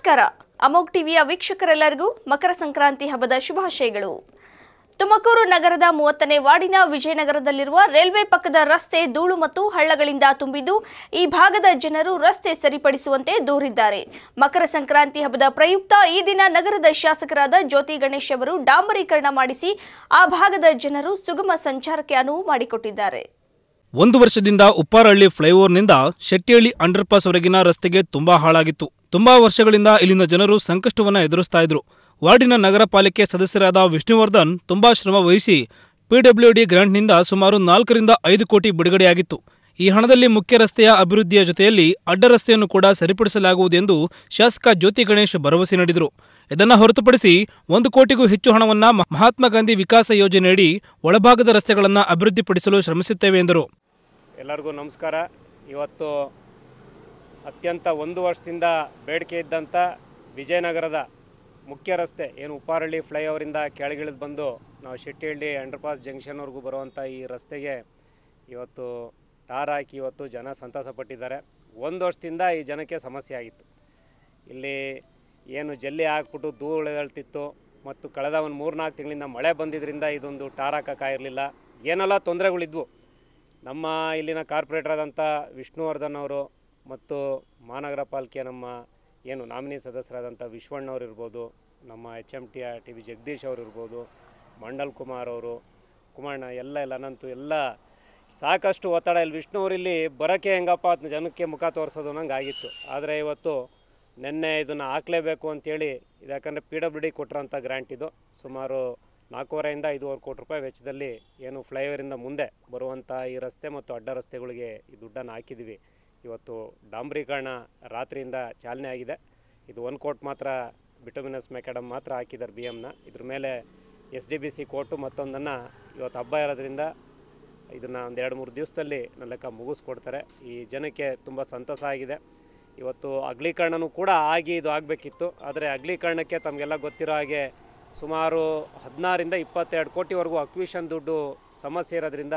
ನಮಸ್ಕಾರ. ಅಮೋಗ್ ಟಿವಿಯ ವೀಕ್ಷಕರೆಲ್ಲರಿಗೂ ಮಕರ ಸಂಕ್ರಾಂತಿ ಹಬ್ಬದ ಶುಭಾಶಯಗಳು. ತುಮಕೂರು ನಗರದ ಮೂವತ್ತನೇ ವಾರ್ಡಿನ ವಿಜಯನಗರದಲ್ಲಿರುವ ರೈಲ್ವೆ ಪಕ್ಕದ ರಸ್ತೆ ಧೂಳು ಮತ್ತು ಹಳ್ಳಗಳಿಂದ ತುಂಬಿದ್ದು, ಈ ಭಾಗದ ಜನರು ರಸ್ತೆ ಸರಿಪಡಿಸುವಂತೆ ದೂರಿದ್ದಾರೆ. ಮಕರ ಸಂಕ್ರಾಂತಿ ಹಬ್ಬದ ಪ್ರಯುಕ್ತ ಈ ದಿನ ನಗರದ ಶಾಸಕರಾದ ಜ್ಯೋತಿ ಗಣೇಶ್ ಅವರು ಡಾಂಬರೀಕರಣ ಮಾಡಿಸಿ, ಆ ಭಾಗದ ಜನರು ಸುಗಮ ಸಂಚಾರಕ್ಕೆ ಅನುವು ಮಾಡಿಕೊಟ್ಟಿದ್ದಾರೆ. ಒಂದು ವರ್ಷದಿಂದ ಉಪ್ಪಾರಹಳ್ಳಿ ಫ್ಲೈಓವರ್ನಿಂದ ಶೆಟ್ಟಿಹಳ್ಳಿ ಅಂಡರ್ಪಾಸ್ ವರೆಗಿನ ರಸ್ತೆಗೆ ತುಂಬಾ ಹಾಳಾಗಿತ್ತು. ತುಂಬಾ ವರ್ಷಗಳಿಂದ ಇಲ್ಲಿನ ಜನರು ಸಂಕಷ್ಟವನ್ನ ಎದುರಿಸ್ತಾ ಇದ್ರು. ವಾರ್ಡಿನ ನಗರ ಪಾಲಿಕೆ ಸದಸ್ಯರಾದ ವಿಷ್ಣುವರ್ಧನ್ ತುಂಬಾ ಶ್ರಮ ವಹಿಸಿ ಪಿಡಬ್ಲ್ಯೂಡಿ ಗ್ರಾಂಟ್ನಿಂದ ಸುಮಾರು ನಾಲ್ಕರಿಂದ ಐದು ಕೋಟಿ ಬಿಡುಗಡೆಯಾಗಿತ್ತು. ಈ ಹಣದಲ್ಲಿ ಮುಖ್ಯ ರಸ್ತೆಯ ಅಭಿವೃದ್ಧಿಯ ಜೊತೆಯಲ್ಲಿ ಅಡ್ಡ ರಸ್ತೆಯನ್ನು ಕೂಡ ಸರಿಪಡಿಸಲಾಗುವುದೆಂದು ಶಾಸಕ ಜ್ಯೋತಿ ಗಣೇಶ್ ಭರವಸೆ ನೀಡಿದರು. ಇದನ್ನು ಹೊರತುಪಡಿಸಿ ಒಂದು ಕೋಟಿಗೂ ಹೆಚ್ಚು ಹಣವನ್ನ ಮಹಾತ್ಮ ಗಾಂಧಿ ವಿಕಾಸ ಯೋಜನೆಯಡಿ ಒಳಭಾಗದ ರಸ್ತೆಗಳನ್ನು ಅಭಿವೃದ್ಧಿಪಡಿಸಲು ಶ್ರಮಿಸುತ್ತೇವೆ ಎಂದರು. ಎಲ್ಲರಿಗೂ ನಮಸ್ಕಾರ. ಇವತ್ತು ಅತ್ಯಂತ ಒಂದು ವರ್ಷದಿಂದ ಬೇಡಿಕೆ ಇದ್ದಂಥ ವಿಜಯನಗರದ ಮುಖ್ಯ ರಸ್ತೆ, ಏನು ಉಪ್ಪಾರಳ್ಳಿ ಫ್ಲೈಓವರಿಂದ ಕೆಳಗಿಳಿದು ಬಂದು ನಾವು ಶೆಟ್ಟಿಹಳ್ಳಿ ಅಂಡರ್ಪಾಸ್ ಜಂಕ್ಷನ್ವರೆಗೂ ಬರುವಂಥ ಈ ರಸ್ತೆಗೆ ಇವತ್ತು ಟಾರ್ ಹಾಕಿ ಇವತ್ತು ಜನ ಸಂತಸ ಪಟ್ಟಿದ್ದಾರೆ ಒಂದು ವರ್ಷದಿಂದ ಈ ಜನಕ್ಕೆ ಸಮಸ್ಯೆ ಆಗಿತ್ತು. ಇಲ್ಲಿ ಏನು ಜಲ್ಲಿ ಹಾಕ್ಬಿಟ್ಟು ಧೂಳು ಮತ್ತು ಕಳೆದ ಒಂದು ಮೂರ್ನಾಲ್ಕು ತಿಂಗಳಿಂದ ಮಳೆ ಬಂದಿದ್ದರಿಂದ ಇದೊಂದು ಟಾರ್ ಹಾಕೋಕ್ಕಾಗಿರಲಿಲ್ಲ ಏನೆಲ್ಲ ತೊಂದರೆಗಳಿದ್ವು? ನಮ್ಮ ಇಲ್ಲಿನ ಕಾರ್ಪೊರೇಟರ್ ಆದಂಥ ವಿಷ್ಣುವರ್ಧನ್ ಅವರು ಮತ್ತು ಮಹಾನಗರ ಪಾಲಿಕೆ ನಮ್ಮ ಏನು ನಾಮಿನಿ ಸದಸ್ಯರಾದಂಥ ವಿಶ್ವಣ್ಣವ್ರು ಇರ್ಬೋದು, ನಮ್ಮ H M T R T V Jagadish ಅವರು ಇರ್ಬೋದು, ಮಂಡಲ್ ಕುಮಾರ್ ಅವರು, ಕುಮಾರಣ್ಣ, ಎಲ್ಲ ಎಲ್ಲ ನಂತು ಎಲ್ಲ ಸಾಕಷ್ಟು ಒತ್ತಡ ಇಲ್ಲಿ. ವಿಷ್ಣು ಅವರು ಇಲ್ಲಿ ಬರೋಕ್ಕೆ ಹೆಂಗಪ್ಪ ಜನಕ್ಕೆ ಮುಖ ತೋರಿಸೋದು ನಂಗೆ ಆಗಿತ್ತು. ಆದರೆ ಇವತ್ತು ನಿನ್ನೆ ಇದನ್ನು ಹಾಕಲೇಬೇಕು ಅಂತೇಳಿ ಇದು ಯಾಕಂದರೆ ಪಿ ಡಬ್ಲ್ಯೂ ಡಿ ಕೊಟ್ಟಿರೋಂಥ ಗ್ರ್ಯಾಂಟ್ ಇದು. ಸುಮಾರು ನಾಲ್ಕೂವರೆಯಿಂದ ಐದೂವರೆ ಕೋಟಿ ರೂಪಾಯಿ ವೆಚ್ಚದಲ್ಲಿ ಏನು ಫ್ಲೈಓವರಿಂದ ಮುಂದೆ ಬರುವಂಥ ಈ ರಸ್ತೆ ಮತ್ತು ಅಡ್ಡ ರಸ್ತೆಗಳಿಗೆ ಈ ದುಡ್ಡನ್ನು ಹಾಕಿದ್ದೀವಿ. ಇವತ್ತು ಡಾಂಬರೀಕರಣ ರಾತ್ರಿಯಿಂದ ಚಾಲನೆ ಆಗಿದೆ. ಇದು ಒಂದು ಕೋಟ್ ಮಾತ್ರ ಬಿಟುಮಿನಸ್ ಮೆಕಾಡಮ್ ಮಾತ್ರ ಹಾಕಿದ್ದಾರೆ ಬಿ ಎಮ್ನ. ಇದ್ರ ಮೇಲೆ S D B C court ಮತ್ತೊಂದನ್ನು ಇವತ್ತು ಹಬ್ಬ ಇರೋದ್ರಿಂದ ಇದನ್ನು ಒಂದು ಎರಡು ಮೂರು ದಿವಸದಲ್ಲಿ ನನ್ನ ಲೆಕ್ಕ ಮುಗಿಸ್ಕೊಡ್ತಾರೆ. ಈ ಜನಕ್ಕೆ ತುಂಬ ಸಂತಸ ಆಗಿದೆ. ಇವತ್ತು ಅಗಲೀಕರಣನೂ ಕೂಡ ಆಗಿ ಇದು ಆಗಬೇಕಿತ್ತು. ಆದರೆ ಅಗಲೀಕರಣಕ್ಕೆ ತಮಗೆಲ್ಲ ಗೊತ್ತಿರೋ ಹಾಗೆ ಸುಮಾರು ಹದಿನಾರಿಂದ ಇಪ್ಪತ್ತೆರಡು ಕೋಟಿವರೆಗೂ ಅಕ್ವಿಷನ್ ದುಡ್ಡು ಸಮಸ್ಯೆ ಇರೋದ್ರಿಂದ,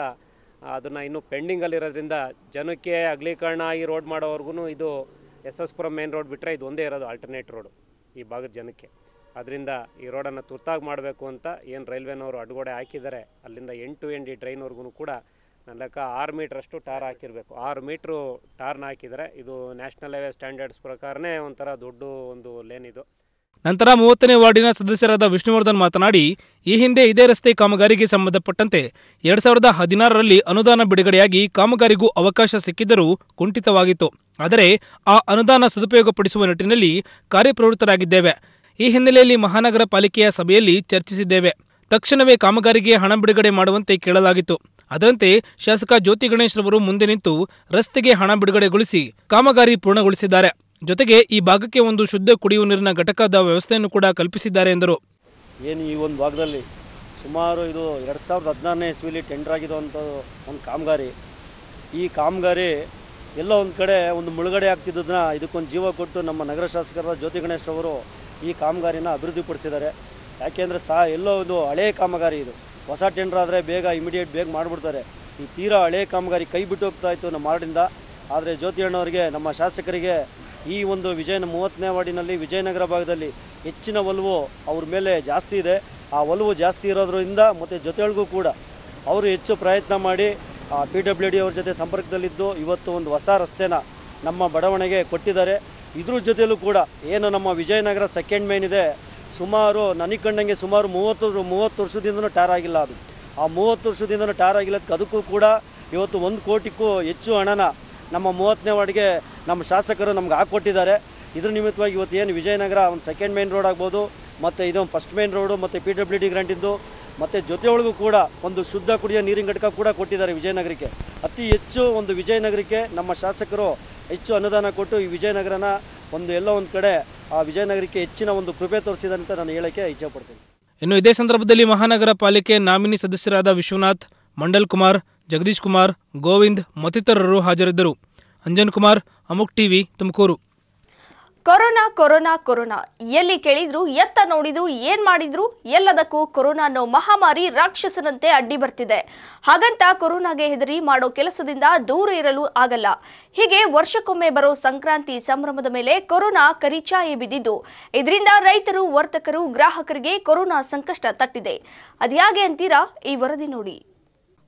ಅದನ್ನು ಇನ್ನೂ ಪೆಂಡಿಂಗಲ್ಲಿರೋದ್ರಿಂದ ಜನಕ್ಕೆ ಅಗಲೀಕರಣ ಆಗಿ ರೋಡ್ ಮಾಡೋವರೆಗೂ ಇದು S S Puram main road ಬಿಟ್ಟರೆ ಇದು ಒಂದೇ ಇರೋದು ಆಲ್ಟರ್ನೇಟ್ ರೋಡು ಈ ಭಾಗದ ಜನಕ್ಕೆ. ಅದರಿಂದ ಈ ರೋಡನ್ನು ತುರ್ತಾಗಿ ಮಾಡಬೇಕು ಅಂತ ಏನು ರೈಲ್ವೆನವರು ಅಡ್ಗೋಡೆ ಹಾಕಿದ್ದಾರೆ, ಅಲ್ಲಿಂದ ಎಂಟು ಎಂಡ್ ಈ ಟ್ರೈನ್ವರೆಗೂ ಕೂಡ ನನ್ನ ಲೆಕ್ಕ ಆರು ಮೀಟ್ರಷ್ಟು ಟಾರ್ ಹಾಕಿರಬೇಕು. ಆರು ಮೀಟ್ರು ಟಾರ್ನ ಹಾಕಿದರೆ ಇದು ನ್ಯಾಷನಲ್ ಹೈವೇ ಸ್ಟ್ಯಾಂಡರ್ಡ್ಸ್ ಪ್ರಕಾರನೇ ಒಂಥರ ದೊಡ್ಡ ಒಂದು ಲೇನ್ ಇದು. ನಂತರ ಮೂವತ್ತನೇ ವಾರ್ಡಿನ ಸದಸ್ಯರಾದ ವಿಷ್ಣುವರ್ಧನ್ ಮಾತನಾಡಿ, ಈ ಹಿಂದೆ ಇದೇ ರಸ್ತೆ ಕಾಮಗಾರಿಗೆ ಸಂಬಂಧಪಟ್ಟಂತೆ ಎರಡ್ ಸಾವಿರದ ಹದಿನಾರರಲ್ಲಿ ಅನುದಾನ ಬಿಡುಗಡೆಯಾಗಿ ಕಾಮಗಾರಿಗೂ ಅವಕಾಶ ಸಿಕ್ಕಿದ್ದರೂ ಕುಂಠಿತವಾಗಿತ್ತು. ಆದರೆ, ಆ ಅನುದಾನ ಸದುಪಯೋಗಪಡಿಸುವ ನಿಟ್ಟಿನಲ್ಲಿ ಕಾರ್ಯಪ್ರವೃತ್ತರಾಗಿದ್ದೇವೆ. ಈ ಹಿನ್ನೆಲೆಯಲ್ಲಿ ಮಹಾನಗರ ಪಾಲಿಕೆಯ ಸಭೆಯಲ್ಲಿ ಚರ್ಚಿಸಿದ್ದೇವೆ. ತಕ್ಷಣವೇ ಕಾಮಗಾರಿಗೆ ಹಣ ಬಿಡುಗಡೆ ಮಾಡುವಂತೆ ಕೇಳಲಾಗಿತ್ತು. ಅದರಂತೆ ಶಾಸಕ ಜ್ಯೋತಿ ಮುಂದೆ ನಿಂತು ರಸ್ತೆಗೆ ಹಣ ಬಿಡುಗಡೆಗೊಳಿಸಿ ಕಾಮಗಾರಿ ಪೂರ್ಣಗೊಳಿಸಿದ್ದಾರೆ. ಜೊತೆಗೆ ಈ ಭಾಗಕ್ಕೆ ಒಂದು ಶುದ್ಧ ಕುಡಿಯುವ ನೀರಿನ ಘಟಕದ ವ್ಯವಸ್ಥೆಯನ್ನು ಕೂಡ ಕಲ್ಪಿಸಿದ್ದಾರೆ ಎಂದರು. ಏನು ಈ ಒಂದು ಭಾಗದಲ್ಲಿ ಸುಮಾರು ಇದು ಎರಡು ಸಾವಿರದ ಹದಿನಾರನೇ ಇಸ್ವಿಲಿ ಟೆಂಡರ್ ಆಗಿರುವಂಥ ಒಂದು ಕಾಮಗಾರಿ. ಈ ಕಾಮಗಾರಿ ಎಲ್ಲೋ ಒಂದು ಕಡೆ ಒಂದು ಮುಳುಗಡೆ ಆಗ್ತಿದ್ದದನ್ನ ಇದಕ್ಕೊಂದು ಜೀವ ಕೊಟ್ಟು ನಮ್ಮ ನಗರ ಶಾಸಕರ ಜ್ಯೋತಿ ಗಣೇಶ್ ಅವರು ಈ ಕಾಮಗಾರಿನ ಅಭಿವೃದ್ಧಿಪಡಿಸಿದ್ದಾರೆ. ಯಾಕೆಂದರೆ ಸಹ ಎಲ್ಲೋ ಒಂದು ಹಳೆಯ ಕಾಮಗಾರಿ ಇದು. ಹೊಸ ಟೆಂಡರ್ ಆದರೆ ಬೇಗ ಇಮಿಡಿಯೇಟ್ ಬೇಗ ಮಾಡಿಬಿಡ್ತಾರೆ. ಈ ತೀರಾ ಹಳೆಯ ಕಾಮಗಾರಿ ಕೈ ಬಿಟ್ಟು ಹೋಗ್ತಾ ಇತ್ತು ನಮ್ಮ ಮಾರ್ಡಿಂದ ಆದರೆ ಜ್ಯೋತಿ ಅಣ್ಣವರಿಗೆ, ನಮ್ಮ ಶಾಸಕರಿಗೆ ಈ ಒಂದು ವಿಜಯನ ಮೂವತ್ತನೇ ವಾರ್ಡಿನಲ್ಲಿ ವಿಜಯನಗರ ಭಾಗದಲ್ಲಿ ಹೆಚ್ಚಿನ ಒಲವು ಅವ್ರ ಮೇಲೆ ಜಾಸ್ತಿ ಇದೆ. ಆ ಒಲವು ಜಾಸ್ತಿ ಇರೋದ್ರಿಂದ ಮತ್ತು ಜೊತೆಗಳಿಗೂ ಕೂಡ ಅವರು ಹೆಚ್ಚು ಪ್ರಯತ್ನ ಮಾಡಿ ಪಿ ಡಬ್ಲ್ಯೂ ಡಿ ಅವ್ರ ಜೊತೆ ಸಂಪರ್ಕದಲ್ಲಿದ್ದು ಇವತ್ತು ಒಂದು ಹೊಸ ರಸ್ತೆನ ನಮ್ಮ ಬಡಾವಣೆಗೆ ಕೊಟ್ಟಿದ್ದಾರೆ. ಇದ್ರ ಜೊತೆಯಲ್ಲೂ ಕೂಡ ಏನು ನಮ್ಮ ವಿಜಯನಗರ ಸೆಕೆಂಡ್ ಮೇನ್ ಇದೆ, ಸುಮಾರು ನನಗೆ ಕಂಡಂಗೆ ಸುಮಾರು ಮೂವತ್ತು ಮೂವತ್ತು ವರ್ಷದಿಂದನೂ ಟಾರ್ ಆಗಿಲ್ಲ ಅದು. ಆ ಮೂವತ್ತು ವರ್ಷದಿಂದನೂ ಟಾರ್ ಆಗಿಲ್ಲ ಅದಕ್ಕೂ ಕೂಡ ಇವತ್ತು ಒಂದು ಕೋಟಿಗೂ ಹೆಚ್ಚು ಹಣನ ನಮ್ಮ ಮೂವತ್ತನೇ ವಾರ್ಡ್ಗೆ ನಮ್ಮ ಶಾಸಕರು ನಮ್ಗೆ ಹಾಕ್ಕೊಟ್ಟಿದ್ದಾರೆ. ಇದ್ರ ನಿಮಿತ್ತವಾಗಿ ಇವತ್ತು ಏನು ವಿಜಯನಗರ ಒಂದು ಸೆಕೆಂಡ್ ಮೇನ್ ರೋಡ್ ಆಗ್ಬೋದು, ಮತ್ತು ಇದೊಂದು ಫಸ್ಟ್ ಮೇನ್ ರೋಡು ಮತ್ತು ಪಿ ಡಬ್ಲ್ಯೂ ಡಿ ಗ್ರಾಂಟಿಂದು ಮತ್ತು ಜೊತೆಯೊಳಗೂ ಕೂಡ ಒಂದು ಶುದ್ಧ ಕುಡಿಯೋ ನೀರಿನ ಘಟಕ ಕೂಡ ಕೊಟ್ಟಿದ್ದಾರೆ ವಿಜಯನಗರಕ್ಕೆ. ಅತಿ ಹೆಚ್ಚು ಒಂದು ವಿಜಯನಗರಕ್ಕೆ ನಮ್ಮ ಶಾಸಕರು ಹೆಚ್ಚು ಅನುದಾನ ಕೊಟ್ಟು ಈ ವಿಜಯನಗರನ ಒಂದು ಎಲ್ಲೋ ಒಂದು ಕಡೆ ಆ ವಿಜಯನಗರಕ್ಕೆ ಹೆಚ್ಚಿನ ಒಂದು ಕೃಪೆ ತೋರಿಸಿದೆ ಅಂತ ನಾನು ಹೇಳೋಕ್ಕೆ ಇಚ್ಛೆಪಡ್ತೀನಿ ಇನ್ನು ಇದೇ ಸಂದರ್ಭದಲ್ಲಿ ಮಹಾನಗರ ಪಾಲಿಕೆ ನಾಮಿನಿ ಸದಸ್ಯರಾದ ವಿಶ್ವನಾಥ್, ಮಂಡಲ್ ಕುಮಾರ್ ಜಗದೀಶ್ ಕುಮಾರ್, ಗೋವಿಂದ್ ಮತ್ತಿತರರು ಹಾಜರಿದ್ದರು. Anjan Kumar, ಅಮುಕ್ TV, Tumakuru. Corona corona corona. ಎಲ್ಲಿ ಕೇಳಿದ್ರು, ಎತ್ತ ನೋಡಿದ್ರು, ಏನ್ ಮಾಡಿದ್ರು, ಎಲ್ಲದಕ್ಕೂ ಕೊರೋನಾ ಅನ್ನೋ ಮಹಾಮಾರಿ ರಾಕ್ಷಸನಂತೆ ಅಡ್ಡಿ ಬರ್ತಿದೆ. ಹಾಗಂತ ಕೊರೋನಾಗೆ ಹೆದರಿ ಮಾಡೋ ಕೆಲಸದಿಂದ ದೂರ ಇರಲು ಆಗಲ್ಲ. ಹೀಗೆ ವರ್ಷಕ್ಕೊಮ್ಮೆ ಬರೋ ಸಂಕ್ರಾಂತಿ ಸಂಭ್ರಮದ ಮೇಲೆ ಕೊರೋನಾ ಕರಿಚಾಯಿ ಬಿದ್ದಿದ್ದು. ಇದರಿಂದ ರೈತರು, ವರ್ತಕರು, ಗ್ರಾಹಕರಿಗೆ ಕೊರೋನಾ ಸಂಕಷ್ಟ ತಟ್ಟಿದೆ. ಅದ್ಯಾಗೆ ಅಂತೀರಾ? ಈ ವರದಿ ನೋಡಿ.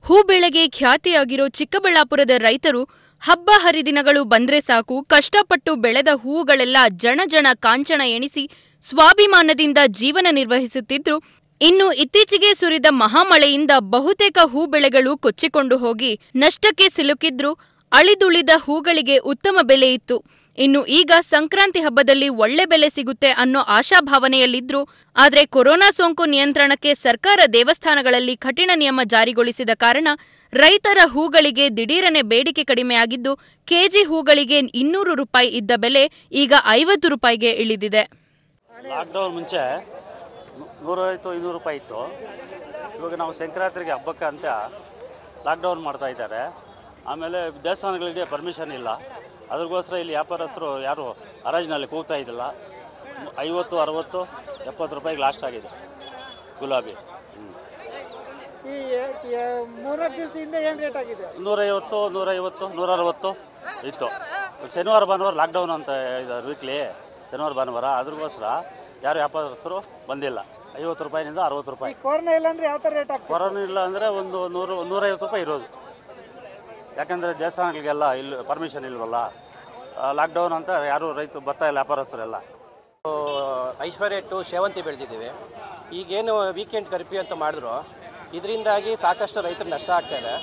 ಹೂ ಬೆಳೆಗೆ ಖ್ಯಾತಿಯಾಗಿರೋ ಚಿಕ್ಕಬಳ್ಳಾಪುರದ ರೈತರು ಹಬ್ಬ ಹರಿದಿನಗಳು ಬಂದ್ರೆ ಸಾಕು, ಕಷ್ಟಪಟ್ಟು ಬೆಳೆದ ಹೂವುಗಳೆಲ್ಲ ಜನ ಕಾಂಚನ ಎಣಿಸಿ ಸ್ವಾಭಿಮಾನದಿಂದ ಜೀವನ ನಿರ್ವಹಿಸುತ್ತಿದ್ರು. ಇನ್ನು ಇತ್ತೀಚೆಗೆ ಸುರಿದ ಮಹಾಮಳೆಯಿಂದ ಬಹುತೇಕ ಹೂ ಬೆಳೆಗಳು ಕೊಚ್ಚಿಕೊಂಡು ಹೋಗಿ ನಷ್ಟಕ್ಕೆ ಸಿಲುಕಿದ್ರು. ಅಳಿದುಳಿದ ಹೂಗಳಿಗೆ ಉತ್ತಮ ಬೆಲೆ ಇತ್ತು. ಇನ್ನು ಈಗ ಸಂಕ್ರಾಂತಿ ಹಬ್ಬದಲ್ಲಿ ಒಳ್ಳೆ ಬೆಲೆ ಸಿಗುತ್ತೆ ಅನ್ನೋ ಆಶಾಭಾವನೆಯಲ್ಲಿದ್ರು, ಆದರೆ ಕೊರೋನಾ ಸೋಂಕು ನಿಯಂತ್ರಣಕ್ಕೆ ಸರ್ಕಾರ ದೇವಸ್ಥಾನಗಳಲ್ಲಿ ಕಠಿಣ ನಿಯಮ ಜಾರಿಗೊಳಿಸಿದ ಕಾರಣ ರೈತರ ಹೂಗಳಿಗೆ ದಿಢೀರನೆ ಬೇಡಿಕೆ ಕಡಿಮೆಯಾಗಿದ್ದು ಕೆಜಿ ಹೂಗಳಿಗೆ ಇನ್ನೂರು ರೂಪಾಯಿ ಇದ್ದ ಬೆಲೆ ಈಗ ಐವತ್ತು ರೂಪಾಯಿಗೆ ಇಳಿದಿದೆ. ಲಾಕ್ಡೌನ್ ಮುಂಚೆ ನೂರೈವತ್ತು, ಇನ್ನೂರು ರೂಪಾಯಿ ಇತ್ತು. ಇವಾಗ ನಾವು ಸಂಕ್ರಾಂತಿಗೆ ಹಬ್ಬಕ್ಕೆ ಅಂತ ಲಾಕ್ಡೌನ್ ಮಾಡ್ತಾ ಇದ್ದಾರೆ. ಆಮೇಲೆ ದೇವಸ್ಥಾನಗಳಿಗೆ ಪರ್ಮಿಷನ್ ಇಲ್ಲ. ಅದ್ರಗೋಸ್ಕರ ಇಲ್ಲಿ ವ್ಯಾಪಾರಸ್ಥರು ಯಾರು ಹರಾಜಿನಲ್ಲಿ ಕೂಗ್ತಾ ಇದ್ದಿಲ್ಲ. ಐವತ್ತು ಅರವತ್ತು ಎಪ್ಪತ್ತು ರೂಪಾಯಿಗೆ ಲಾಸ್ಟ್ ಆಗಿದೆ. ಗುಲಾಬಿ. ಈ ಮೂರ್ನಾಲ್ಕು ದಿವಸದಿಂದ ಏನು ರೇಟ್ ಆಗಿದೆ? ನೂರೈವತ್ತು ನೂರೈವತ್ತು ನೂರ ಅರವತ್ತು ಇತ್ತು ಶನಿವಾರ ಭಾನುವಾರ ಲಾಕ್ಡೌನ್ ಅಂತ ಇದೆ ವೀಕ್ಲಿ ಶನಿವಾರ ಭಾನುವಾರ ಅದ್ರಗೋಸ್ಕರ ಯಾರು ವ್ಯಾಪಾರಸ್ಥರು ಬಂದಿಲ್ಲ. ಐವತ್ತು ರೂಪಾಯಿನಿಂದ ಅರವತ್ತು ರೂಪಾಯಿ. ಕೊರೋನಾ ಇಲ್ಲ ಅಂದ್ರೆ ಯಾವ ಥರ ರೇಟ್ ಕೊರೋನಾ ಇಲ್ಲ ಅಂದರೆ ಒಂದು ನೂರು ನೂರೈವತ್ತು ರೂಪಾಯಿ ಇರೋದು. ಯಾಕಂದರೆ ದೇವಸ್ಥಾನಗಳಿಗೆಲ್ಲ ಇಲ್ಲಿ ಪರ್ಮಿಷನ್ ಇಲ್ವಲ್ಲ? ಲಾಕ್ಡೌನ್ ಅಂತ ಯಾರು ರೈತರು ಬರ್ತಾ ಇಲ್ಲ, ವ್ಯಾಪಾರಸ್ಥರೆಲ್ಲ. ಐಶ್ವರ್ಯ ಟು ಸೇವಂತಿ ಬೆಳೆದಿದ್ದೀವಿ. ಈಗೇನು ವೀಕೆಂಡ್ ಕರ್ಫ್ಯೂ ಅಂತ ಮಾಡಿದ್ರು. ಇದರಿಂದಾಗಿ ಸಾಕಷ್ಟು ರೈತರು ನಷ್ಟ ಆಗ್ತಾ ಇದೆ.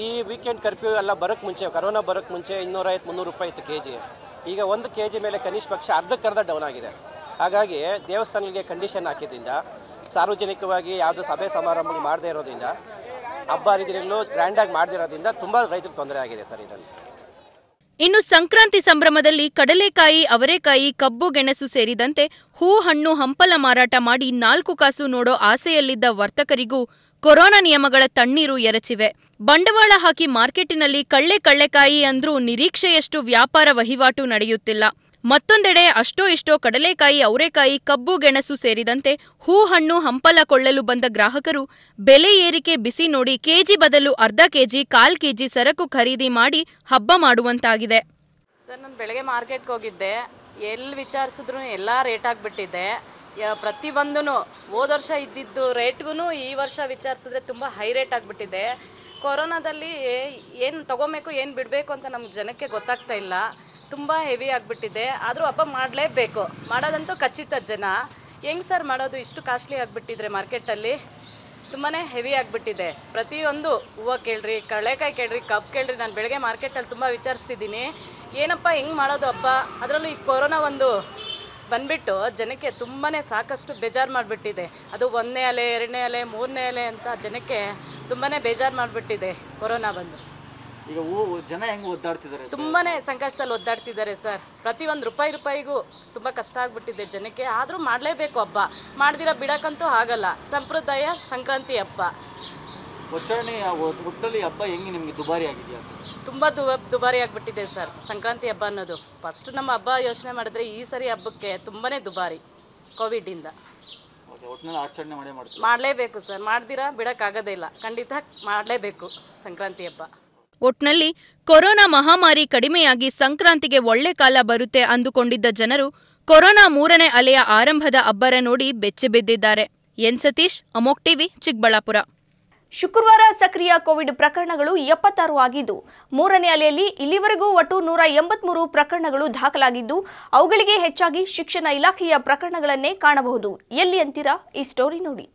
ಈ ವೀಕೆಂಡ್ ಕರ್ಫ್ಯೂ ಎಲ್ಲ ಬರೋಕ್ಕೆ ಮುಂಚೆ ಕರೋನಾ ಬರೋಕ್ಕೆ ಮುಂಚೆ ಇನ್ನೂರೈವತ್ತು ಮುನ್ನೂರು ರೂಪಾಯಿ ಇತ್ತು ಕೆ ಜಿ ಈಗ ಒಂದು ಕೆ ಜಿ ಮೇಲೆ ಕನಿಷ್ಠ ಪಕ್ಷ ಅರ್ಧಕ್ಕರ್ಧ ಡೌನ್ ಆಗಿದೆ. ಹಾಗಾಗಿ ದೇವಸ್ಥಾನಗಳಿಗೆ ಕಂಡೀಷನ್ ಹಾಕಿದ್ರಿಂದ, ಸಾರ್ವಜನಿಕವಾಗಿ ಯಾವುದೇ ಸಭೆ ಸಮಾರಂಭ ಮಾಡದೇ ಇರೋದ್ರಿಂದ ಹಬ್ಬ ಹರಿದಿನಗಳು ಗ್ರ್ಯಾಂಡಾಗಿ ಮಾಡದಿರೋದ್ರಿಂದ ತುಂಬಾ ರೈತರಿಗೆ ತೊಂದರೆ ಆಗಿದೆ ಸರ್ ಇದರಲ್ಲಿ. ಇನ್ನು ಸಂಕ್ರಾಂತಿ ಸಂಭ್ರಮದಲ್ಲಿ ಕಡಲೆಕಾಯಿ, ಅವರೆಕಾಯಿ, ಕಬ್ಬು, ಗೆಣಸು ಸೇರಿದಂತೆ ಹೂ ಹಣ್ಣು ಹಂಪಲ ಮಾರಾಟ ಮಾಡಿ ನಾಲ್ಕು ಕಾಸು ನೋಡೋ ಆಸೆಯಲ್ಲಿದ್ದ ವರ್ತಕರಿಗೂ ಕೊರೋನಾ ನಿಯಮಗಳ ತಣ್ಣೀರು ಎರಚಿವೆ. ಬಂಡವಾಳ ಹಾಕಿ ಮಾರ್ಕೆಟಿನಲ್ಲಿ ಕಳ್ಳೆ ಕಳ್ಳೆಕಾಯಿ ಅಂದ್ರೂ ನಿರೀಕ್ಷೆಯಷ್ಟು ವ್ಯಾಪಾರ ವಹಿವಾಟು ನಡೆಯುತ್ತಿಲ್ಲ. ಮತ್ತೊಂದೆಡೆ ಅಷ್ಟೋ ಇಷ್ಟೋ ಕಡಲೆಕಾಯಿ, ಅವರೆಕಾಯಿ, ಕಬ್ಬು, ಗೆಣಸು ಸೇರಿದಂತೆ ಹೂ ಹಣ್ಣು ಹಂಪಲ ಕೊಳ್ಳಲು ಬಂದ ಗ್ರಾಹಕರು ಬೆಲೆ ಏರಿಕೆ ಬಿಸಿ ನೋಡಿ ಕೆಜಿ ಬದಲು ಅರ್ಧ ಕೆಜಿ, ಕಾಲ್ ಕೆಜಿ ಸರಕು ಖರೀದಿ ಮಾಡಿ ಹಬ್ಬ ಮಾಡುವಂತಾಗಿದೆ. ಸರ್, ನಾನು ಬೆಳಗ್ಗೆ ಮಾರ್ಕೆಟ್ಗೆ ಹೋಗಿದ್ದೆ. ಎಲ್ಲಿ ವಿಚಾರಿಸಿದ್ರು ಎಲ್ಲ ರೇಟ್ ಆಗಿಬಿಟ್ಟಿದೆ. ಪ್ರತಿಯೊಂದೂ ಹೋದ ವರ್ಷ ಇದ್ದಿದ್ದು ರೇಟ್ಗೂ ಈ ವರ್ಷ ವಿಚಾರಿಸಿದ್ರೆ ತುಂಬ ಹೈ ರೇಟ್ ಆಗಿಬಿಟ್ಟಿದೆ. ಕೊರೋನಾದಲ್ಲಿ ಏನು ತಗೋಬೇಕು, ಏನು ಬಿಡಬೇಕು ಅಂತ ನಮ್ಮ ಜನಕ್ಕೆ ಗೊತ್ತಾಗ್ತಾ ಇಲ್ಲ. ತುಂಬ ಹೆವಿ ಆಗಿಬಿಟ್ಟಿದೆ. ಆದರೂ ಹಬ್ಬ ಮಾಡಲೇಬೇಕು. ಮಾಡೋದಂತೂ ಖಚಿತ ಜನ. ಹೆಂಗೆ ಸರ್ ಮಾಡೋದು? ಇಷ್ಟು ಕಾಸ್ಟ್ಲಿ ಆಗಿಬಿಟ್ಟಿದ್ರೆ ಮಾರ್ಕೆಟಲ್ಲಿ? ತುಂಬಾ ಹೆವಿ ಆಗಿಬಿಟ್ಟಿದೆ. ಪ್ರತಿಯೊಂದು ಹೂವು ಕೇಳ್ರಿ, ಕಡಲೆಕಾಯಿ ಕೇಳ್ರಿ, ಕಬ್ ಕೇಳ್ರಿ, ನಾನು ಬೆಳಗ್ಗೆ ಮಾರ್ಕೆಟಲ್ಲಿ ತುಂಬ ವಿಚಾರಿಸ್ತಿದ್ದೀನಿ. ಏನಪ್ಪ ಹೆಂಗೆ ಮಾಡೋದು ಹಬ್ಬ? ಅದರಲ್ಲೂ ಈ ಕೊರೋನಾ ಒಂದು ಬಂದ್ಬಿಟ್ಟು ಜನಕ್ಕೆ ತುಂಬಾ ಸಾಕಷ್ಟು ಬೇಜಾರು ಮಾಡಿಬಿಟ್ಟಿದೆ. ಅದು ಒಂದನೇ ಅಲೆ, ಎರಡನೇ ಅಲೆ, ಮೂರನೇ ಅಲೆ ಅಂತ ಜನಕ್ಕೆ ತುಂಬಾ ಬೇಜಾರು ಮಾಡಿಬಿಟ್ಟಿದೆ ಕೊರೋನಾ ಬಂದು. ಈಗ ಜನ ಹೆಂಗೆ ಒದ್ದಾಡ್ತಿದ್ದಾರೆ ತುಂಬಾನೇ ಸಂಕಷ್ಟದಲ್ಲಿ ಒದ್ದಾಡ್ತಿದ್ದಾರೆ ಸರ್. ಪ್ರತಿ ಒಂದು ರೂಪಾಯಿ ರೂಪಾಯಿಗೂ ತುಂಬ ಕಷ್ಟ ಆಗ್ಬಿಟ್ಟಿದೆ ಜನಕ್ಕೆ. ಆದರೂ ಮಾಡಲೇಬೇಕು ಹಬ್ಬ. ಮಾಡ್ದಿರ ಬಿಡಕಂತೂ ಆಗಲ್ಲ. ಸಂಪ್ರದಾಯ ಸಂಕ್ರಾಂತಿ ಹಬ್ಬ. ತುಂಬಾ ಒಟ್ಟಲ್ಲಿ ಹಬ್ಬ ಹೆಂಗೆ ನಿಮಗೆ ದುಬಾರಿ ಆಗಿದೆಯಾ? ತುಂಬ ದು ದುಬಾರಿ ಆಗಿಬಿಟ್ಟಿದೆ ಸರ್ ಸಂಕ್ರಾಂತಿ ಹಬ್ಬ ಅನ್ನೋದು. ಫಸ್ಟ್ ನಮ್ಮ ಹಬ್ಬ ಯೋಚನೆ ಮಾಡಿದ್ರೆ ಈ ಸರಿ ಹಬ್ಬಕ್ಕೆ ತುಂಬಾನೇ ದುಬಾರಿ ಕೋವಿಡ್ ಇಂದ ಒಟ್ಟಿನಲ್ಲಿ ಆಚರಣೆ ಮಾಡೇ ಮಾಡ್ತೀವಿ ಮಾಡಲೇಬೇಕು ಸರ್. ಮಾಡ್ದಿರಾ ಬಿಡೋಕ್ಕಾಗೋದೇ ಇಲ್ಲ. ಖಂಡಿತ ಮಾಡಲೇಬೇಕು ಸಂಕ್ರಾಂತಿ ಹಬ್ಬ. ಒಟ್ನಲ್ಲಿ ಕೊರೋನಾ ಮಹಾಮಾರಿ ಕಡಿಮೆಯಾಗಿ ಸಂಕ್ರಾಂತಿಗೆ ಒಳ್ಳೆ ಕಾಲ ಬರುತ್ತೆ ಅಂದುಕೊಂಡಿದ್ದ ಜನರು ಕೊರೋನಾ ಮೂರನೇ ಅಲೆಯ ಆರಂಭದ ಅಬ್ಬರ ನೋಡಿ ಬೆಚ್ಚಿಬಿದ್ದಿದ್ದಾರೆ ಎನ್ ಸತೀಶ್, ಅಮೋಕ್ ಟಿವಿ, ಚಿಕ್ಕಬಳ್ಳಾಪುರ. ಶುಕ್ರವಾರ ಸಕ್ರಿಯ ಕೋವಿಡ್ ಪ್ರಕರಣಗಳು ಎಪ್ಪತ್ತಾರು ಆಗಿದ್ದು, ಮೂರನೇ ಅಲೆಯಲ್ಲಿ ಇಲ್ಲಿವರೆಗೂ ಒಟ್ಟು ನೂರ ಎಂಬತ್ಮೂರು ಪ್ರಕರಣಗಳು ದಾಖಲಾಗಿದ್ದು, ಅವುಗಳಿಗೆ ಹೆಚ್ಚಾಗಿ ಶಿಕ್ಷಣ ಇಲಾಖೆಯ ಪ್ರಕರಣಗಳನ್ನೇ ಕಾಣಬಹುದು. ಎಲ್ಲಿ ಅಂತೀರಾ? ಈ ಸ್ಟೋರಿ ನೋಡಿ.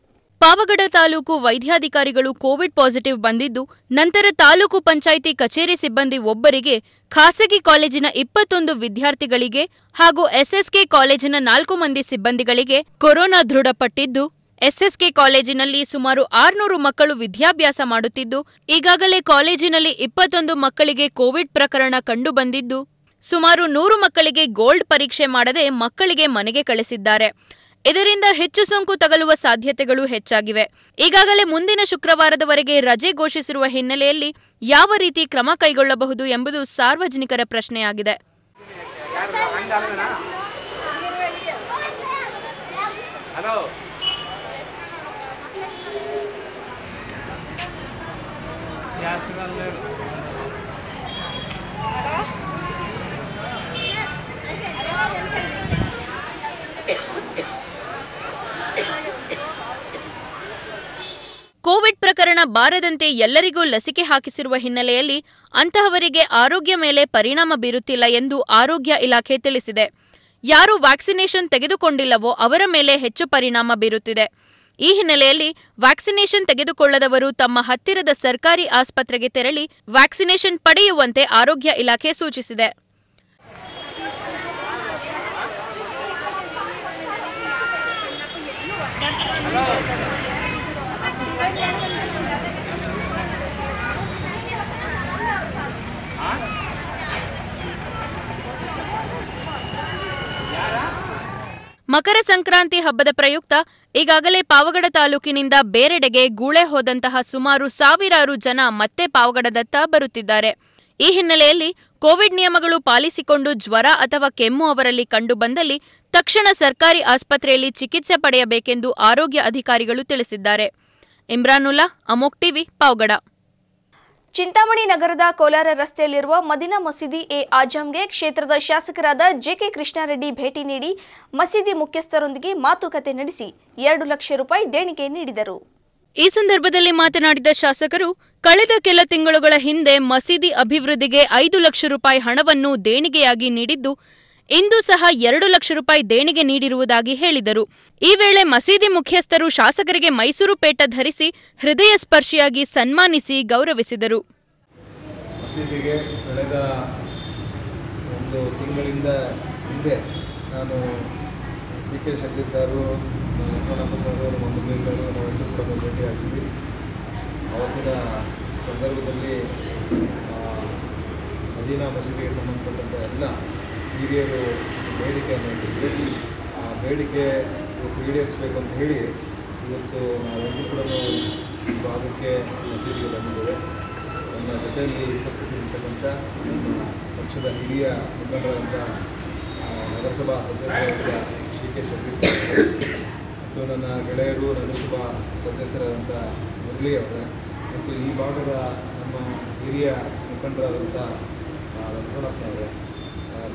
ಪಾವಗಡ ತಾಲೂಕು ವೈದ್ಯಾಧಿಕಾರಿಗಳು ಕೋವಿಡ್ ಪಾಸಿಟಿವ್ ಬಂದಿದ್ದು, ನಂತರ ತಾಲೂಕು ಪಂಚಾಯಿತಿ ಕಚೇರಿ ಸಿಬ್ಬಂದಿ ಒಬ್ಬರಿಗೆ ಖಾಸಗಿ ಕಾಲೇಜಿನ ಇಪ್ಪತ್ತೊಂದು ವಿದ್ಯಾರ್ಥಿಗಳಿಗೆ ಹಾಗೂ ಎಸ್ಎಸ್ಕೆ ಕಾಲೇಜಿನ ನಾಲ್ಕು ಮಂದಿ ಸಿಬ್ಬಂದಿಗಳಿಗೆ ಕೊರೋನಾ ದೃಢಪಟ್ಟಿದ್ದು, ಎಸ್ಎಸ್ಕೆ ಕಾಲೇಜಿನಲ್ಲಿ ಸುಮಾರು ಆರುನೂರು ಮಕ್ಕಳು ವಿದ್ಯಾಭ್ಯಾಸ ಮಾಡುತ್ತಿದ್ದು, ಈಗಾಗಲೇ ಕಾಲೇಜಿನಲ್ಲಿ ಇಪ್ಪತ್ತೊಂದು ಮಕ್ಕಳಿಗೆ ಕೋವಿಡ್ ಪ್ರಕರಣ ಕಂಡುಬಂದಿದ್ದು, ಸುಮಾರು ನೂರು ಮಕ್ಕಳಿಗೆ ಗೋಲ್ಡ್ ಪರೀಕ್ಷೆ ಮಾಡದೆ ಮಕ್ಕಳಿಗೆ ಮನೆಗೆ ಕಳಿಸಿದ್ದಾರೆ. ಇದರಿಂದ ಹೆಚ್ಚು ಸೋಂಕು ತಗಲುವ ಸಾಧ್ಯತೆಗಳು ಹೆಚ್ಚಾಗಿವೆ. ಈಗಾಗಲೇ ಮುಂದಿನ ಶುಕ್ರವಾರದವರೆಗೆ ರಜೆ ಘೋಷಿಸಿರುವ ಹಿನ್ನೆಲೆಯಲ್ಲಿ ಯಾವ ರೀತಿ ಕ್ರಮ ಕೈಗೊಳ್ಳಬಹುದು ಎಂಬುದು ಸಾರ್ವಜನಿಕರ ಪ್ರಶ್ನೆಯಾಗಿದೆ. ಬಾರದಂತೆ ಎಲ್ಲರಿಗೂ ಲಸಿಕೆ ಹಾಕಿಸಿರುವ ಹಿನ್ನೆಲೆಯಲ್ಲಿ ಅಂತಹವರಿಗೆ ಆರೋಗ್ಯ ಮೇಲೆ ಪರಿಣಾಮ ಬೀರುತ್ತಿಲ್ಲ ಎಂದು ಆರೋಗ್ಯ ಇಲಾಖೆ ತಿಳಿಸಿದೆ. ಯಾರು ವ್ಯಾಕ್ಸಿನೇಷನ್ ತೆಗೆದುಕೊಂಡಿಲ್ಲವೋ ಅವರ ಮೇಲೆ ಹೆಚ್ಚು ಪರಿಣಾಮ ಬೀರುತ್ತಿದೆ. ಈ ಹಿನ್ನೆಲೆಯಲ್ಲಿ ವ್ಯಾಕ್ಸಿನೇಷನ್ ತೆಗೆದುಕೊಳ್ಳದವರು ತಮ್ಮ ಹತ್ತಿರದ ಸರ್ಕಾರಿ ಆಸ್ಪತ್ರೆಗೆ ತೆರಳಿ ವ್ಯಾಕ್ಸಿನೇಷನ್ ಪಡೆಯುವಂತೆ ಆರೋಗ್ಯ ಇಲಾಖೆ ಸೂಚಿಸಿದೆ. ಮಕರ ಸಂಕ್ರಾಂತಿ ಹಬ್ಬದ ಪ್ರಯುಕ್ತ ಈಗಾಗಲೇ ಪಾವಗಡ ತಾಲೂಕಿನಿಂದ ಬೇರೆಡೆಗೆ ಗೂಳೆ ಹೋದಂತಹ ಸುಮಾರು ಸಾವಿರಾರು ಜನ ಮತ್ತೆ ಪಾವಗಡದತ್ತ ಬರುತ್ತಿದ್ದಾರೆ. ಈ ಹಿನ್ನೆಲೆಯಲ್ಲಿ ಕೋವಿಡ್ ನಿಯಮಗಳು ಪಾಲಿಸಿಕೊಂಡು ಜ್ವರ ಅಥವಾ ಕೆಮ್ಮು ಅವರಲ್ಲಿ ಕಂಡುಬಂದಲ್ಲಿ ತಕ್ಷಣ ಸರ್ಕಾರಿ ಆಸ್ಪತ್ರೆಯಲ್ಲಿ ಚಿಕಿತ್ಸೆ ಪಡೆಯಬೇಕೆಂದು ಆರೋಗ್ಯ ಅಧಿಕಾರಿಗಳು ತಿಳಿಸಿದ್ದಾರೆ. ಇಮ್ರಾನುಲ್ಲಾ, ಅಮೋಕ್ ಟಿವಿ, ಪಾವಗಡ. ಚಿಂತಾಮಣಿ ನಗರದ ಕೋಲಾರ ರಸ್ತೆಯಲ್ಲಿರುವ ಮದಿನಾ ಮಸೀದಿ ಎ ಆಜಂಗೆ ಕ್ಷೇತ್ರದ ಶಾಸಕರಾದ ಜೆಕೆ ಕೃಷ್ಣಾರೆಡ್ಡಿ ಭೇಟಿ ನೀಡಿ ಮಸೀದಿ ಮುಖ್ಯಸ್ಥರೊಂದಿಗೆ ಮಾತುಕತೆ ನಡೆಸಿ ಎರಡು ಲಕ್ಷ ರೂಪಾಯಿ ದೇಣಿಗೆ ನೀಡಿದರು. ಈ ಸಂದರ್ಭದಲ್ಲಿ ಮಾತನಾಡಿದ ಶಾಸಕರು, ಕಳೆದ ಕೆಲ ತಿಂಗಳುಗಳ ಹಿಂದೆ ಮಸೀದಿ ಅಭಿವೃದ್ಧಿಗೆ ಐದು ಲಕ್ಷ ರೂಪಾಯಿ ಹಣವನ್ನು ದೇಣಿಗೆಯಾಗಿ ನೀಡಿದ್ದು ಇಂದು ಸಹ ಎರಡು ಲಕ್ಷ ರೂಪಾಯಿ ದೇಣಿಗೆ ನೀಡಿರುವುದಾಗಿ ಹೇಳಿದರು. ಈ ವೇಳೆ ಮಸೀದಿ ಮುಖ್ಯಸ್ಥರು ಶಾಸಕರಿಗೆ ಮೈಸೂರು ಪೇಟ ಧರಿಸಿ ಹೃದಯ ಸ್ಪರ್ಶಿಯಾಗಿ ಸನ್ಮಾನಿಸಿ ಗೌರವಿಸಿದರು. ಮಸೀದಿಗೆ ಕಳೆದ ಒಂದು ತಿಂಗಳಿಂದ ಹಿಂದೆ ನಾನು ಸಿ ಕೆ ಶೆಟ್ಟಿ ಸಾರು ಯತ್ನಾನಪ್ಪ ಸಾರು ಮೊಹಮ್ಮದ್ ಸಾರು ನಾವೆಲ್ಲರೂ ಕೂಡ ಭೇಟಿ ಆಗಿದ್ವಿ ಅವತ್ತಿನ ಸಂದರ್ಭದಲ್ಲಿ ಮದೀನಾ ಮಸೀದಿಗೆ ಸಂಬಂಧಪಟ್ಟಂಥ ಎಲ್ಲ ಹಿರಿಯರು ಬೇಡಿಕೆಯನ್ನು ಇಟ್ಟಿದ್ವಿ ಆ ಬೇಡಿಕೆ ಇವತ್ತು ಈಡೇರಿಸಬೇಕು ಅಂತ ಹೇಳಿ ಇವತ್ತು ನಾವೆಲ್ಲರೂ ಕೂಡ ಭಾಗಕ್ಕೆ ಮಸೀದಿಗೆ ಬಂದಿದ್ದೇವೆ. ನನ್ನ ಜೊತೆಯಲ್ಲಿ ಉಪಸ್ಥಿತರಿರ್ತಕ್ಕಂಥ ನಮ್ಮ ಪಕ್ಷದ ಹಿರಿಯ ಮುಖಂಡರಾದಂಥ ನಗರಸಭಾ ಸದಸ್ಯರಾದಂಥ ಶ್ರೀ ಕೆ ಸರ್ ಮತ್ತು ನನ್ನ ಗೆಳೆಯರು ನಗರಸಭಾ ಸದಸ್ಯರಾದಂಥ ಮುರಳಿ ಅವರೇ, ಮತ್ತು ಈ ಭಾಗದ ನಮ್ಮ ಹಿರಿಯ ಮುಖಂಡರಾದಂಥ ವೆಂಕಟಪ್ಪನವರೇ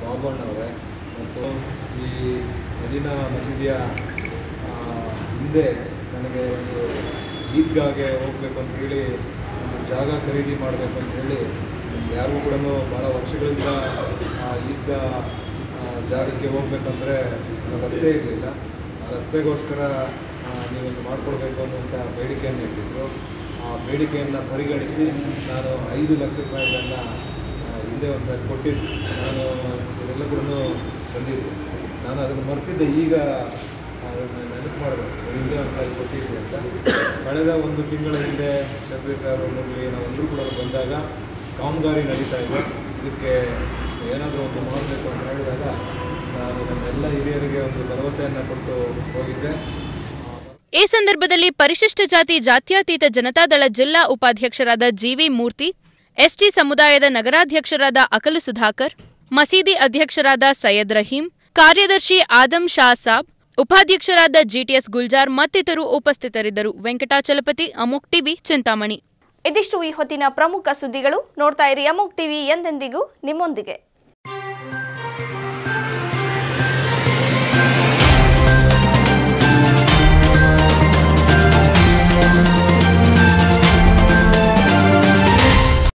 ಬಾಬಣ್ಣವರೇ ಮತ್ತು ಈ ಮದೀನಾ ಮಸೀದಿಯ ಹಿಂದೆ ನನಗೆ ಒಂದು ಈದ್ಗಾಗೆ ಹೋಗಬೇಕು ಅಂತ ಹೇಳಿ ಜಾಗ ಖರೀದಿ ಮಾಡಬೇಕು ಅಂತ ಹೇಳಿ, ಯಾರಿಗೂ ಕೂಡ ಭಾಳ ವರ್ಷಗಳಿಂದ ಆ ಈದ್ಗಾ ಜಾಗಕ್ಕೆ ಹೋಗ್ಬೇಕಂದ್ರೆ ರಸ್ತೆ ಇರಲಿಲ್ಲ. ಆ ರಸ್ತೆಗೋಸ್ಕರ ನೀವೊಂದು ಮಾಡಿಕೊಡ್ಬೇಕು ಅನ್ನುವಂಥ ಬೇಡಿಕೆಯನ್ನು ಇಟ್ಟಿದ್ದರು ಆ ಬೇಡಿಕೆಯನ್ನು ಪರಿಗಣಿಸಿ ನಾನು ಐದು ಲಕ್ಷ ರೂಪಾಯಿಗಳನ್ನು ಹಿಂದೆ ಒಂದು ಸಾರಿ ಕೊಟ್ಟಿದ್ದು. ನಾನು ಕೂಡ ಬಂದಿದ್ದೆ ನಾನು ಅದನ್ನು ಮರ್ತಿದ್ದೆ. ಈಗ ನೆನಪು ಮಾಡಬೇಕು. ಹಿಂದೆ ಒಂದು ಸಾರಿ ಕೊಟ್ಟಿದ್ದೆ ಅಂತ. ಕಳೆದ ಒಂದು ತಿಂಗಳ ಹಿಂದೆ ಶಬರಿ ಸರ್ ಅವರಲ್ಲಿ ನಾವೆಲ್ಲರೂ ಕೂಡ ಬಂದಾಗ ಕಾಮಗಾರಿ ನಡೀತಾ ಇದೆ. ಇದಕ್ಕೆ ಏನಾದರೂ ಒಂದು ಮಾಡಬೇಕು ಅಂತ ಹೇಳಿದಾಗ ನಾನು ನಮ್ಮೆಲ್ಲ ಹಿರಿಯರಿಗೆ ಒಂದು ಭರವಸೆಯನ್ನು ಕೊಟ್ಟು ಹೋಗಿದ್ದೆ. ಈ ಸಂದರ್ಭದಲ್ಲಿ ಪರಿಶಿಷ್ಟ ಜಾತಿ ಜಾತ್ಯತೀತ ಜನತಾದಳ ಜಿಲ್ಲಾ ಉಪಾಧ್ಯಕ್ಷರಾದ ಜಿವಿ ಮೂರ್ತಿ ಎಸ್ಟಿ ಸಮುದಾಯದ ನಗರಾಧ್ಯಕ್ಷರಾದ ಅಕಲು ಸುಧಾಕರ್ ಮಸೀದಿ ಅಧ್ಯಕ್ಷರಾದ ಸೈಯದ್ ರಹೀಂ, ಕಾರ್ಯದರ್ಶಿ ಆದಂ ಶಾ ಸಾಬ್, ಉಪಾಧ್ಯಕ್ಷರಾದ ಜಿಟಿಎಸ್ ಗುಲ್ಜಾರ್ ಮತ್ತಿತರರು ಉಪಸ್ಥಿತರಿದ್ದರು. ವೆಂಕಟಾಚಲಪತಿ, ಅಮೋಕ್ ಟಿವಿ, ಚಿಂತಾಮಣಿ. ಇದಿಷ್ಟು ಈ ಹೊತ್ತಿನ ಪ್ರಮುಖ ಸುದ್ದಿಗಳು ನೋಡ್ತಾ ಇರಿ ಅಮೋಕ್ ಟಿವಿ ಎಂದೆಂದಿಗೂ ನಿಮ್ಮೊಂದಿಗೆ.